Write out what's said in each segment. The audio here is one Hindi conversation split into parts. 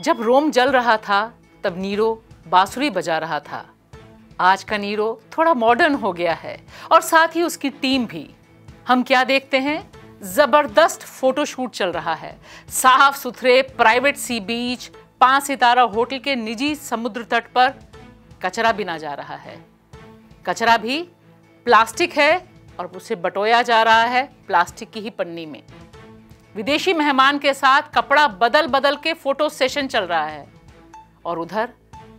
जब रोम जल रहा था, तब नीरो बांसुरी बजा रहा था। आज का नीरो थोड़ा मॉडर्न हो गया है और साथ ही उसकी टीम भी। हम क्या देखते हैं? ज़बरदस्त फोटोशूट चल रहा है। साफ़ सुथरे प्राइवेट सी बीच पाँच सितारा होटल के निजी समुद्र तट पर कचरा बिना जा रहा है। कचरा भी प्लास्टिक है और उसे बटोया जा रहा है प्लास्टिक की ही पन्नी में। विदेशी मेहमान के साथ कपड़ा बदल बदल के फ़ोटो सेशन चल रहा है। और उधर,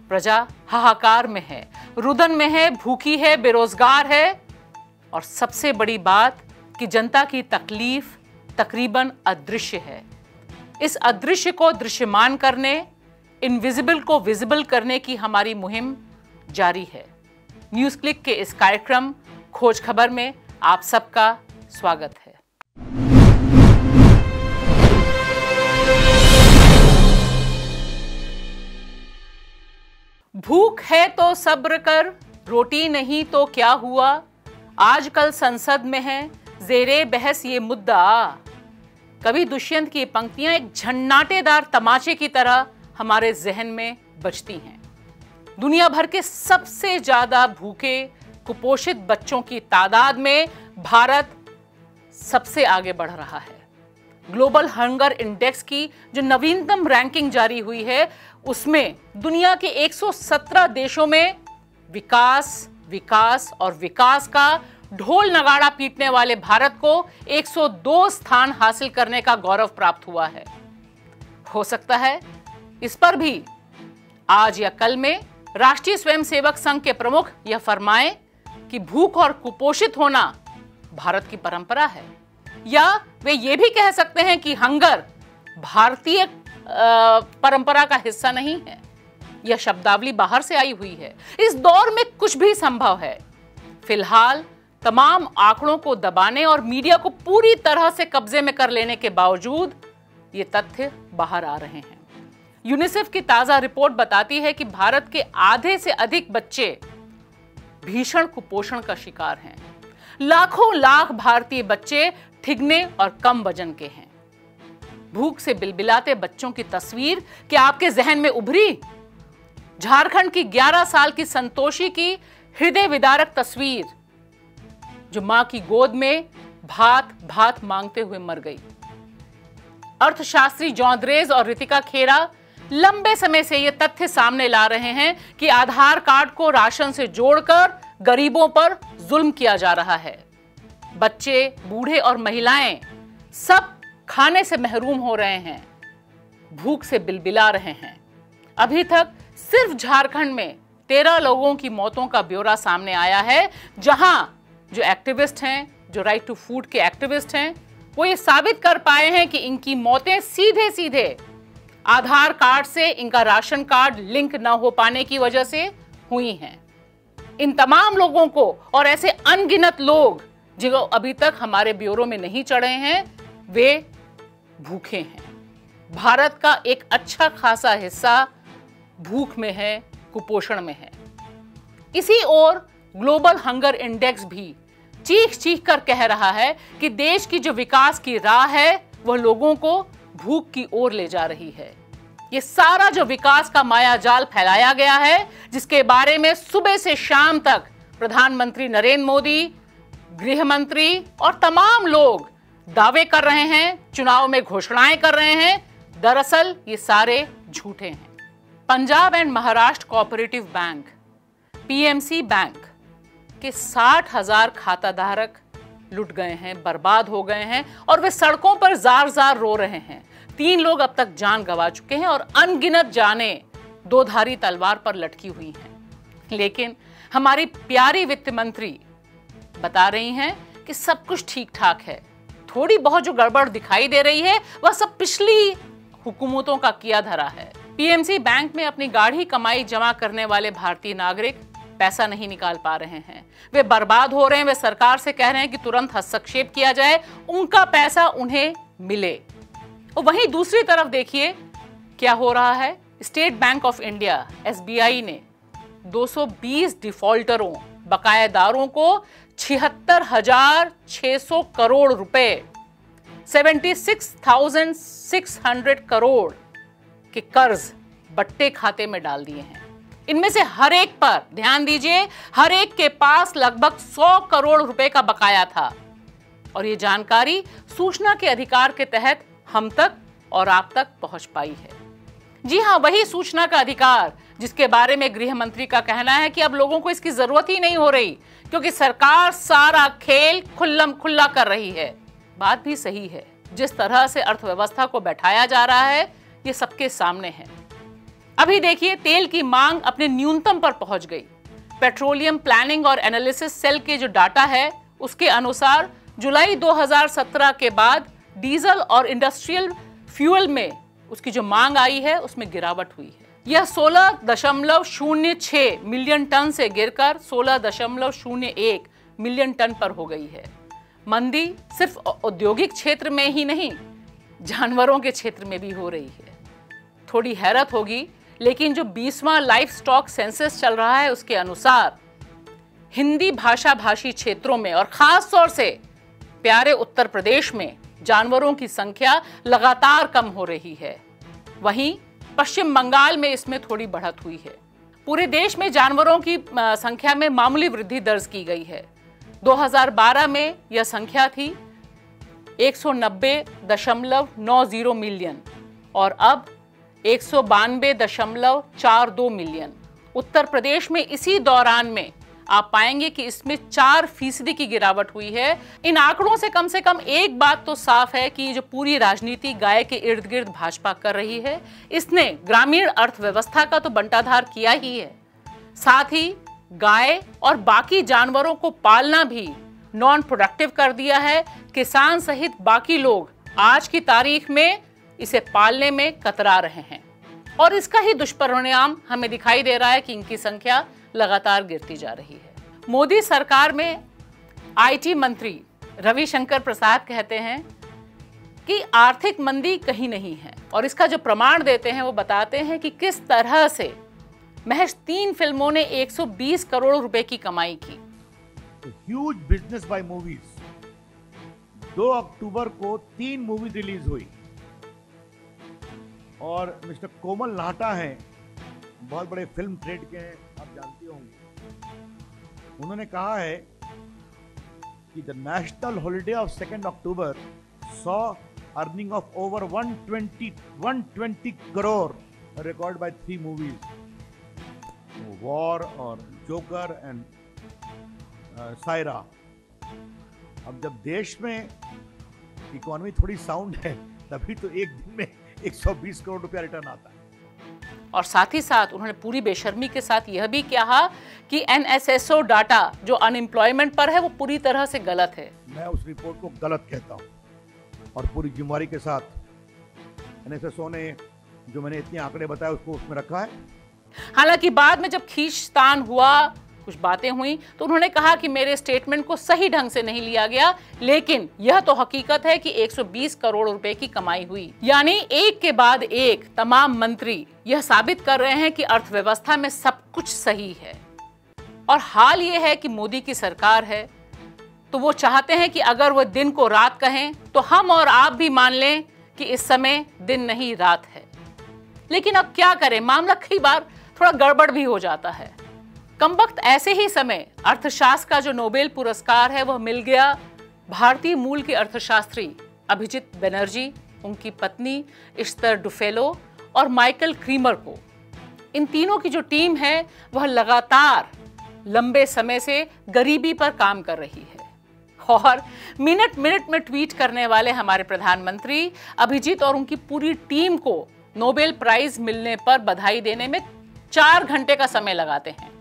प्रजा हाहाकार में है, रुदन में है, भूखी है, बेरोजगार है। और सबसे बड़ी बात कि जनता की तकलीफ़ तकरीबन अदृश्य है। इस अदृश्य को दृश्यमान करने इनविजिबल को विजिबल करने की हमारी मुहिम जारी है। न्यूज़ क्लिक के इस कार्यक्रम खोज खबर में आप सबका स्वागत है। भूख है तो सब्र कर, रोटी नहीं तो क्या हुआ? आजकल संसद में है, जेरे बहस ये मुद्दा। कवि दुष्यंत की पंक्तियाँ एक झन्नाटेदार तमाचे की तरह हमारे जहन में बजती हैं। दुनिया भर के सबसे ज़्यादा भूखे, कुपोषित बच्चों की तादाद में भारत सबसे आगे बढ़ रहा है। ग्लोबल हंगर इंडेक्स की जो नवीनतम रैंकिंग जारी हुई है, उसमें दुनिया के 117 देशों में विकास विकास और विकास का ढोल नगाड़ा पीटने वाले भारत को 102 स्थान हासिल करने का गौरव प्राप्त हुआ है। हो सकता है इस पर भी आज या कल में राष्ट्रीय स्वयंसेवक संघ के प्रमुख यह फरमाएँ कि भूख और कुपोषित होना भारत की परंपरा है या वे ये भी कह सकते हैं कि हंगर भारतीय परंपरा का हिस्सा नहीं है। यह शब्दावली बाहर से आई हुई है। इस दौर में कुछ भी संभव है। फ़िलहाल तमाम आंकड़ों को दबाने और मीडिया को पूरी तरह से कब्जे में कर लेने के बावजूद ये तथ्य बाहर आ रहे हैं। यूनिसेफ की ताज़ा रिपोर्ट बताती है कि भारत के आधे से अधिक बच्चे भीषण कुपोषण का शिकार हैं। लाखों लाख भारतीय बच्चे ठिगने और कम वज़न के हैं। भूख से बिलबिलाते बच्चों की तस्वीर क्या आपके जहन में उभरी? झारखंड की 11 साल की संतोषी की हृदय विदारक तस्वीर, जो माँ की गोद में भात भात मांगते हुए मर गई। अर्थशास्त्री जॉन्द्रेज और रितिका खेरा लंबे समय से यह तथ्य सामने ला रहे हैं कि आधार कार्ड को राशन से जोड़कर गरीबों पर जुल्म किया जा रहा है। बच्चे, बूढ़े और महिलाएँ सब खाने से महरूम हो रहे हैं, भूख से बिलबिला रहे हैं। अभी तक सिर्फ़ झारखंड में तेरह लोगों की मौतों का ब्यौरा सामने आया है, जहाँ जो एक्टिविस्ट हैं, जो राइट टू फ़ूड के एक्टिविस्ट हैं, वो ये साबित कर पाए हैं कि इनकी मौतें सीधे सीधे आधार कार्ड से, इनका राशन कार्ड लिंक न हो पाने की वजह से हुई हैं। इन तमाम लोगों को और ऐसे अनगिनत लोग जो अभी तक हमारे ब्यूरो में नहीं चढ़े हैं, वे भूखे हैं। भारत का एक अच्छा खासा हिस्सा भूख में है, कुपोषण में है। इसी ओर ग्लोबल हंगर इंडेक्स भी चीख चीख कर कह रहा है कि देश की जो विकास की राह है, वह लोगों को भूख की ओर ले जा रही है। ये सारा जो विकास का मायाजाल फैलाया गया है, जिसके बारे में सुबह से शाम तक प्रधानमंत्री नरेंद्र मोदी गृह मंत्री और तमाम लोग दावे कर रहे हैं, चुनाव में घोषणाएँ कर रहे हैं। दरअसल ये सारे झूठे हैं। Punjab and Maharashtra cooperative bank, PMC bank के साठ हज़ार खाता धारक लुट गए हैं, बर्बाद हो गए हैं और वे सड़कों पर जार जार रो रहे हैं। तीन लोग अब तक जान गंवा चुके हैं और अनगिनत जाने दो धारी तलवार पर लटकी हुई हैं। लेकिन हमारी प्यारी वित्त मंत्री बता रही हैं कि सब कुछ ठीक ठाक है। थोड़ी बहुत जो गड़बड़ दिखाई दे रही है, वह सब पिछली हुकूमतों का किया धरा है। पीएमसी बैंक में अपनी गाढ़ी कमाई जमा करने वाले भारतीय नागरिक पैसा नहीं निकाल पा रहे हैं। वे बर्बाद हो रहे हैं, वे सरकार से कह रहे हैं कि तुरंत हस्तक्षेप किया जाए, उनका पैसा उन्हें मिले। और वहीं दूसरी तरफ़ देखिए, क्या हो रहा है? State Bank of India, SBI ने 220 डिफॉल्टरों, बकायेदारों को छिहत्तर हज़ार छह सौ करोड़ रुपए 76,600 करोड़ के कर्ज बट्टे खाते में डाल दिए हैं। इनमें से हर एक पर ध्यान दीजिए हर एक के पास लगभग सौ करोड़ रुपए का बकाया था। और ये जानकारी सूचना के अधिकार के तहत हम तक और आप तक पहुँच पाई है। जी हाँ वही सूचना का अधिकार जिसके बारे में गृह मंत्री का कहना है कि अब लोगों को इसकी ज़रूरत ही नहीं हो रही, क्योंकि सरकार सारा खेल खुल्लम खुल्ला कर रही है। बात भी सही है। जिस तरह से अर्थव्यवस्था को बैठाया जा रहा है, ये सबके सामने है। अभी देखिए, तेल की मांग अपने न्यूनतम पर पहुँच गई। पेट्रोलियम प्लानिंग और एनालिसिस सेल के जो डाटा है, उसके अनुसार जुलाई 2017 के बाद डीजल और इंडस्ट्रियल फ्यूल में उसकी जो मांग आई है, उसमें गिरावट हुई है। यह सोलह दशमलव शून्य छह मिलियन टन से गिरकर सोलह दशमलव शून्य एक मिलियन टन पर हो गई है। मंदी सिर्फ़ औद्योगिक क्षेत्र में ही नहीं, जानवरों के क्षेत्र में भी हो रही है। थोड़ी हैरत होगी, लेकिन जो बीसवां लाइफ स्टॉक सेंसस चल रहा है उसके अनुसार, हिंदी भाषा भाषी क्षेत्रों में और खास तौर से प्यारे उत्तर प्रदेश में जानवरों की संख्या लगातार कम हो रही है। वहीं पश्चिम बंगाल में इसमें थोड़ी बढ़त हुई है। पूरे देश में जानवरों की संख्या में मामूली वृद्धि दर्ज की गई है। 2012 में यह संख्या थी एक मिलियन और अब एक मिलियन। उत्तर प्रदेश में इसी दौरान में आप पाएँगे कि इसमें चार फ़ीसदी की गिरावट हुई है। इन आंकड़ों से कम से कम एक बात तो साफ़ है कि जो पूरी राजनीति गाय के इर्द गिर्द भाजपा कर रही है, इसने ग्रामीण अर्थव्यवस्था का तो बंटाधार किया ही है। साथ ही गाय और बाकी जानवरों को पालना भी नॉन प्रोडक्टिव कर दिया है। किसान सहित बाकी लोग आज की तारीख में इसे पालने में कतरा रहे हैं। और इसका ही दुष्परिणाम हमें दिखाई दे रहा है कि इनकी संख्या लगातार गिरती जा रही है। मोदी सरकार में आईटी मंत्री रविशंकर प्रसाद कहते हैं कि आर्थिक मंदी कहीं नहीं है और इसका जो प्रमाण देते हैं वो बताते हैं कि किस तरह से महज तीन फ़िल्मों ने 120 करोड़ रुपए की कमाई की। ह्यूज बिज़नेस बाय मूवीज़ 2 अक्टूबर को तीन मूवी रिलीज़ हुई। और मिस्टर कोमल नाहटा हैं, बहुत बड़े फ़िल्म ट्रेड के हैं। जानते होंगे। उन्होंने कहा है कि the national holiday of second October saw earning of over 120 120 crore record by three movies War और जोकर एंड सायरा अब जब देश में इकोनॉमी थोड़ी साउंड है, तभी तो एक दिन में 120 करोड़ रुपया रिटर्न आता है। और साथ ही साथ उन्होंने पूरी बेशर्मी के साथ यह भी कहा कि एनएसएसओ डाटा जो अनएम्प्लॉयमेंट पर है वो पूरी तरह से गलत है। मैं उस रिपोर्ट को गलत कहता हूँ और पूरी जिम्मेवारी के साथ एनएसएसओ ने जो मैंने इतने आंकड़े बताए उसको उसमें रखा है। हालाँकि बाद में जब खींचतान हुआ कुछ बातें हुई तो उन्होंने कहा कि मेरे स्टेटमेंट को सही ढंग से नहीं लिया गया, लेकिन यह तो हकीकत है कि 120 करोड़ रुपए की कमाई हुई। यानी एक के बाद एक तमाम मंत्री यह साबित कर रहे हैं कि अर्थव्यवस्था में सब कुछ सही है। और हाल यह है कि मोदी की सरकार है तो वो चाहते हैं कि अगर वो दिन को रात कहें तो हम और आप भी मान लें कि इस समय दिन नहीं, रात है। लेकिन अब क्या करें? मामला कई बार थोड़ा गड़बड़ भी हो जाता है। कम वक्त ऐसे ही समय अर्थशास्त्र का जो नोबेल पुरस्कार है, वह मिल गया। भारतीय मूल के अर्थशास्त्री अभिजीत बनर्जी, उनकी पत्नी इश्तर डुफेलो और माइकल क्रीमर को। इन तीनों की जो टीम है, वह लगातार लंबे समय से गरीबी पर काम कर रही है। और मिनट मिनट में ट्वीट करने वाले हमारे प्रधानमंत्री अभिजीत और उनकी पूरी टीम को नोबेल प्राइज मिलने पर बधाई देने में चार घंटे का समय लगाते हैं।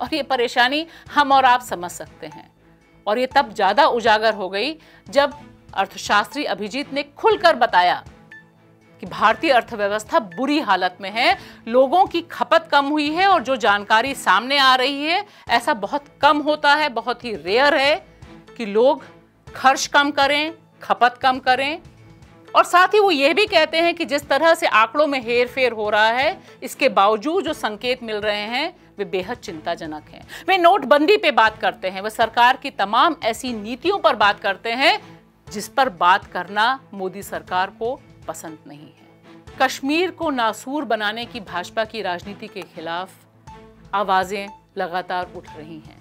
और ये परेशानी हम और आप समझ सकते हैं। और ये तब ज़्यादा उजागर हो गई जब अर्थशास्त्री अभिजीत ने खुलकर बताया कि भारतीय अर्थव्यवस्था बुरी हालत में है, लोगों की खपत कम हुई है और जो जानकारी सामने आ रही है, ऐसा बहुत कम होता है, बहुत ही रेयर है कि लोग खर्च कम करें, खपत कम करें और साथ ही वो ये भी कहते हैं कि जिस तरह से आंकड़ों में हेर फेर हो रहा है, इसके बावजूद जो संकेत मिल रहे हैं, वे बेहद चिंताजनक हैं। वे नोटबंदी पे बात करते हैं, वे सरकार की तमाम ऐसी नीतियों पर बात करते हैं, जिस पर बात करना मोदी सरकार को पसंद नहीं है। कश्मीर को नासूर बनाने की भाजपा की राजनीति के खिलाफ आवाज़ें लगातार उठ रही हैं।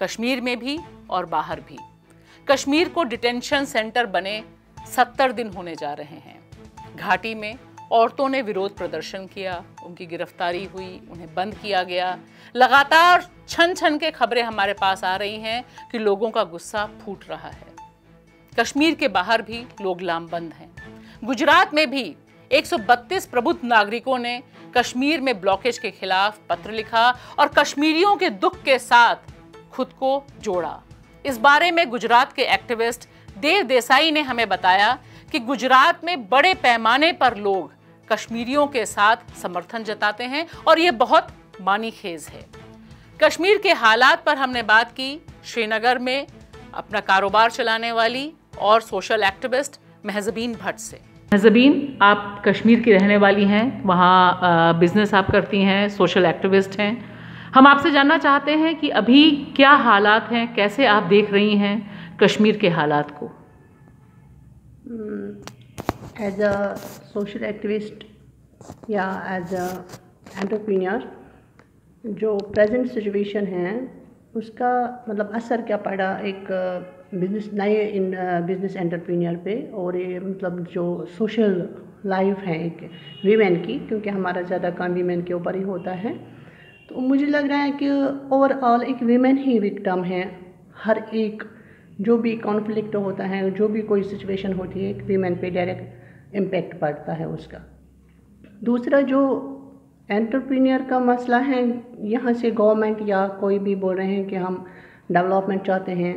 कश्मीर में भी और बाहर भी। कश्मीर को डिटेंशन सेंटर बने सत्तर दिन होने जा रहे हैं। घाटी में औरतों ने विरोध प्रदर्शन किया, उनकी गिरफ्तारी हुई, उन्हें बंद किया गया। लगातार छन छन के खबरें हमारे पास आ रही हैं कि लोगों का गुस्सा फूट रहा है। कश्मीर के बाहर भी लोग लामबंद हैं। गुजरात में भी 132 प्रबुद्ध नागरिकों ने कश्मीर में ब्लॉकेज के खिलाफ पत्र लिखा और कश्मीरियों के दुख के साथ खुद को जोड़ा। इस बारे में गुजरात के एक्टिविस्ट देव देसाई ने हमें बताया कि गुजरात में बड़े पैमाने पर लोग कश्मीरियों के साथ समर्थन जताते हैं और ये बहुत मानी खेज है। कश्मीर के हालात पर हमने बात की, श्रीनगर में अपना कारोबार चलाने वाली और सोशल एक्टिविस्ट महजबीन भट्ट से। महजबीन, आप कश्मीर की रहने वाली हैं, वहाँ बिज़नेस आप करती हैं सोशल एक्टिविस्ट हैं। हम आपसे जानना चाहते हैं कि अभी क्या हालात हैं, कैसे आप देख रही हैं कश्मीर के हालात को। एज अ सोशल एक्टिविस्ट या एज अ जो प्रेजेंट सिचुएशन है, उसका मतलब असर क्या पड़ा एक बिज़नेस नए इन बिज़नेस एंटरप्रेन्योर पे और ये मतलब जो सोशल लाइफ है एक वीमेन की, क्योंकि हमारा ज़्यादा काम वीमेन के ऊपर ही होता है। तो मुझे लग रहा है कि ओवरऑल एक वीमेन ही विक्टम है, हर एक जो भी कॉन्फ्लिक्ट होता है, जो भी कोई सिचुएशन होती है वीमेन पे डायरेक्ट इम्पेक्ट पड़ता है उसका। दूसरा जो एंटरप्रीनियर का मसला है, यहाँ से गवर्नमेंट या कोई भी बोल रहे हैं कि हम डेवलपमेंट चाहते हैं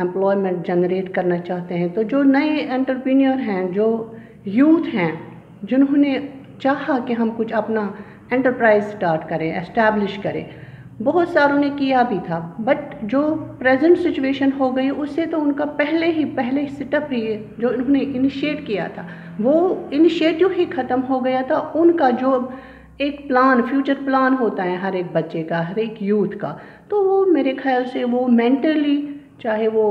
एम्प्लॉयमेंट जनरेट करना चाहते हैं तो जो नए एंटरप्रीनियर हैं, जो यूथ हैं, जिन्होंने चाहा कि हम कुछ अपना एंटरप्राइज स्टार्ट करें एस्टैब्लिश करें बहुत सारों ने किया भी था बट जो प्रेजेंट सिचुएशन हो गई, उससे तो उनका पहले ही, पहले सेटअप ही जो उन्होंने इनिशिएट किया था। वो इनिशिएटिव ही ख़त्म हो गया था, उनका जो एक प्लान फ्यूचर प्लान होता है, हर एक बच्चे का, हर एक यूथ का तो वो मेरे ख्याल से वो मेंटली चाहे वो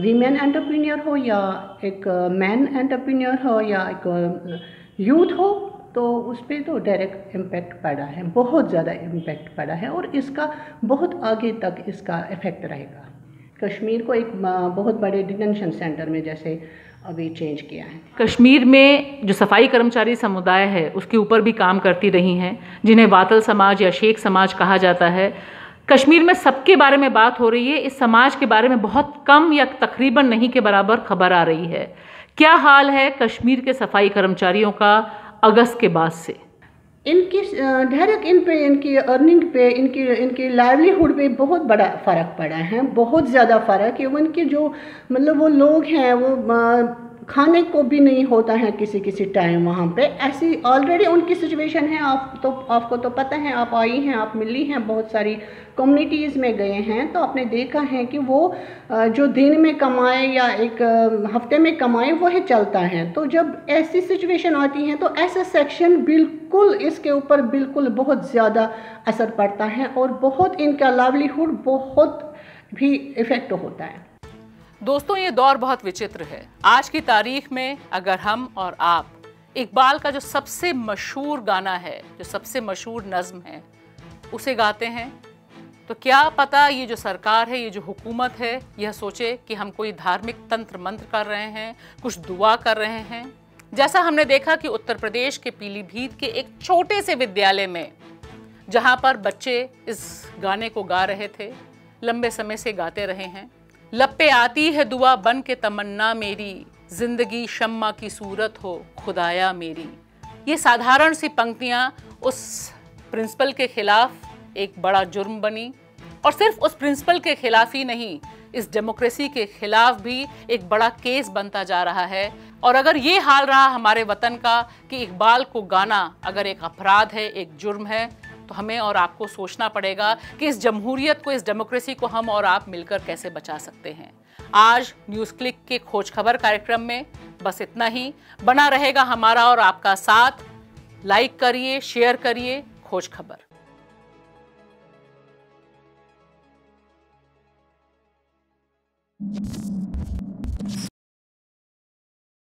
वीमेन एंटरप्रीनियर हो या एक मैन एंटरप्रीनियर हो या एक यूथ हो तो उस पर तो डायरेक्ट इम्पेक्ट पड़ा है, बहुत ज़्यादा इम्पेक्ट पड़ा है और इसका बहुत आगे तक इसका इफ़ेक्ट रहेगा। कश्मीर को एक बहुत बड़े डिटेंशन सेंटर में जैसे अभी चेंज किया है। कश्मीर में जो सफ़ाई कर्मचारी समुदाय है, उसके ऊपर भी काम करती रही हैं, जिन्हें वातल समाज या शेख समाज कहा जाता है। कश्मीर में सबके बारे में बात हो रही है, इस समाज के बारे में बहुत कम या तकरीबन नहीं के बराबर खबर आ रही है। क्या हाल है कश्मीर के सफ़ाई कर्मचारियों का? अगस्त के बाद से। इनकी डायरेक्ट इन पे, इनकी अर्निंग पे, इनकी इनकी लाइवलीहुड पे बहुत बड़ा फ़र्क पड़ा है, बहुत ज़्यादा फ़र्क। है के जो मतलब वो लोग हैं, वो खाने को भी नहीं होता है किसी किसी टाइम वहाँ पे। ऐसी ऑलरेडी उनकी सिचुएशन है, आप तो आपको तो पता है, आप आई हैं, आप मिली हैं, बहुत सारी कम्युनिटीज़ में गए हैं तो आपने देखा है कि वो जो दिन में कमाए या एक हफ़्ते में कमाए वही चलता है। तो जब ऐसी सिचुएशन आती है तो ऐसा सेक्शन बिल्कुल इसके ऊपर बिल्कुल बहुत ज़्यादा असर पड़ता है और बहुत इनका लाइवलीहुड बहुत भी इफ़ेक्ट होता है। दोस्तों, ये दौर बहुत विचित्र है। आज की तारीख में अगर हम और आप इकबाल का जो सबसे मशहूर गाना है, जो सबसे मशहूर नज्म है, उसे गाते हैं तो क्या पता ये जो सरकार है, ये जो हुकूमत है, यह सोचे कि हम कोई धार्मिक तंत्र मंत्र कर रहे हैं, कुछ दुआ कर रहे हैं। जैसा हमने देखा कि उत्तर प्रदेश के पीलीभीत के एक छोटे से विद्यालय में, जहाँ पर बच्चे इस गाने को गा रहे थे, लंबे समय से गाते रहे हैं लपे आती है दुआ बन के तमन्ना मेरी। ज़िंदगी शम्मा की सूरत हो, खुदाया मेरी। ये साधारण सी पंक्तियाँ उस प्रिंसिपल के खिलाफ एक बड़ा जुर्म बनी। और सिर्फ़ उस प्रिंसिपल के खिलाफ ही नहीं, इस डेमोक्रेसी के खिलाफ भी एक बड़ा केस बनता जा रहा है। और अगर ये हाल रहा हमारे वतन का कि इकबाल को गाना अगर एक अपराध है, एक जुर्म है तो हमें और आपको सोचना पड़ेगा कि इस जमहूरियत को, इस डेमोक्रेसी को हम और आप मिलकर कैसे बचा सकते हैं। आज न्यूज़ क्लिक के खोज खबर कार्यक्रम में बस इतना ही। बना रहेगा हमारा और आपका साथ। लाइक करिए, शेयर करिए, खोज खबर।